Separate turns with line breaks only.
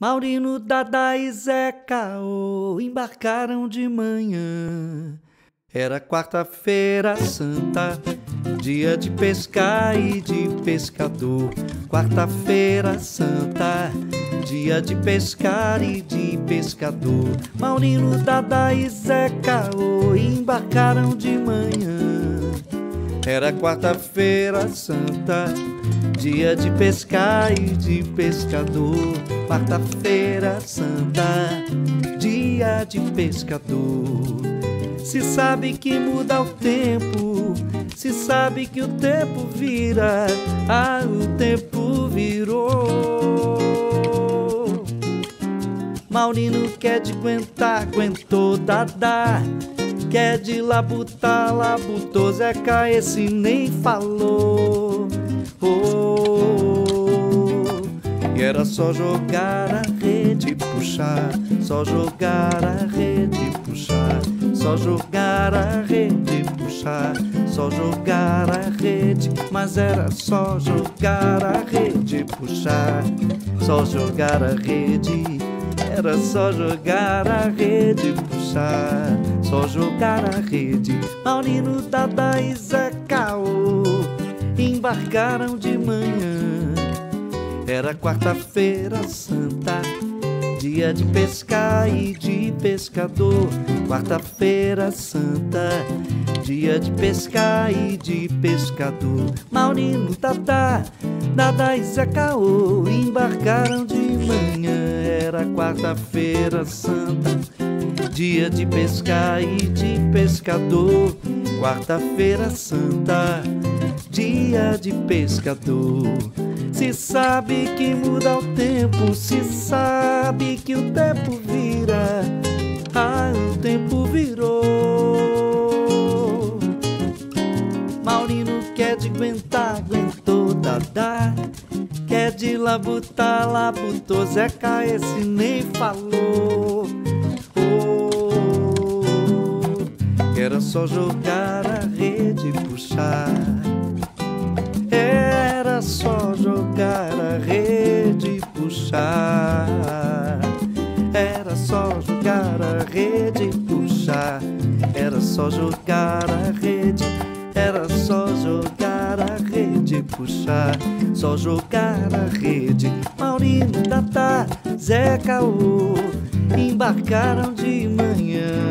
Maurino, Dada e Zé Caô embarcaram de manhã. Era quarta-feira santa, dia de pescar e de pescador. Quarta-feira santa, dia de pescar e de pescador. Maurino, Dada e Zé Caô embarcaram de manhã. Era quarta-feira santa, dia de pescar e de pescador. Quarta-feira santa, dia de pescador. Se sabe que muda o tempo, se sabe que o tempo vira, ah, o tempo virou. Maurino quer de aguentar, aguentou, dadá. Quer de labutar, labutou, Zeca esse nem falou. Oh, e era só jogar a rede e puxar, só jogar a rede e puxar, só jogar a rede e puxar, só jogar a rede, mas era só jogar a rede e puxar, só jogar a rede. Era só jogar a rede e puxar, só jogar a rede. Maurino, Dada e Zé Caô embarcaram de manhã. Era quarta-feira santa, dia de pescar e de pescador. Quarta-feira santa, dia de pescar e de pescador. Maurino, Dada, Dada e Zé Caô embarcaram de manhã. Era quarta-feira santa, dia de pescar e de pescador. Quarta-feira santa, dia de pescador. Se sabe que muda o tempo, se sabe que o tempo vira, ah, o tempo virou. Maurino quer de aguentar, aguentou, dadá. Quer de labutar, labutou, Zeca esse nem falou. Oh, era só jogar puxar. Era só jogar a rede e puxar. Era só jogar a rede. Era só jogar a rede puxar. Só jogar a rede. Maurino, Tatá, Zé Caô embarcaram de manhã.